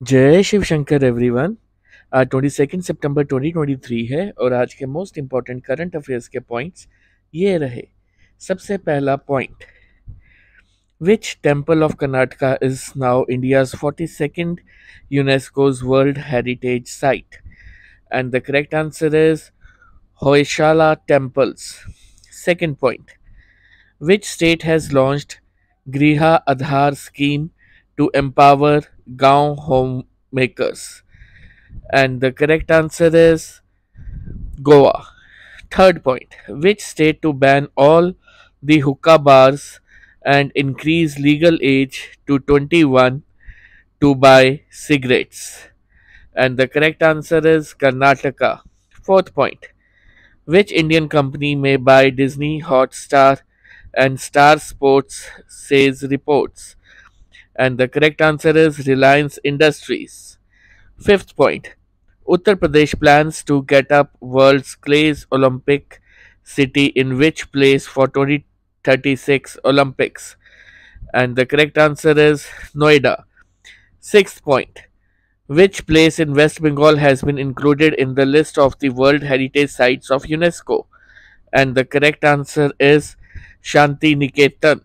जय शिव शंकर एवरीवन आज twenty second सितंबर 2023 है और आज के मोस्ट इंपॉर्टेंट करंट अफेयर्स के पॉइंट्स ये रहे। सबसे पहला point which temple of Karnataka is now India's forty second UNESCO's world heritage site and the correct answer is Hoysala temples second point which state has launched Griha Aadhaar scheme to empower Goan homemakers? And the correct answer is Goa. Third point Which state to ban all the hookah bars and increase legal age to 21 to buy cigarettes? And the correct answer is Karnataka. Fourth point Which Indian company may buy Disney, Hotstar, and Star Sports, says reports? And the correct answer is Reliance Industries. Fifth point Uttar Pradesh plans to get up world's clay's Olympic city in which place for 2036 Olympics? And the correct answer is Noida. Sixth point Which place in West Bengal has been included in the list of the World Heritage Sites of UNESCO? And the correct answer is Shanti Niketan.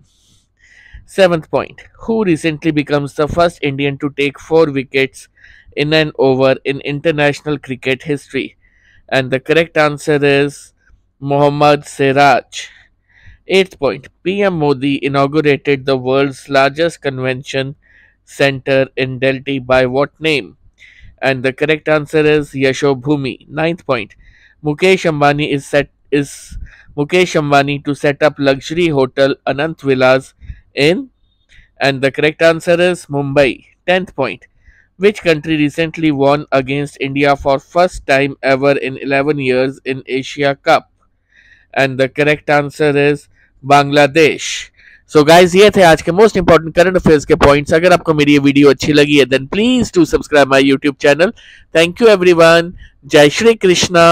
Seventh point Who recently becomes the first Indian to take four wickets in an over in international cricket history? And the correct answer is Mohammad Siraj. Eighth point PM Modi inaugurated the world's largest convention center in Delhi by what name? And the correct answer is Yashobhumi. Ninth point Mukesh Ambani is set is Mukesh Ambani to set up luxury hotel Anant Vilas in and the correct answer is Mumbai. 10th point. Which country recently won against India for first time ever in 11 years in Asia Cup? And the correct answer is Bangladesh. So guys ये थे आज के most important current affairs के points अगर आपको मेरी ये video अच्छी लगी है then please to subscribe my YouTube channel thank you everyone Jai Shri Krishna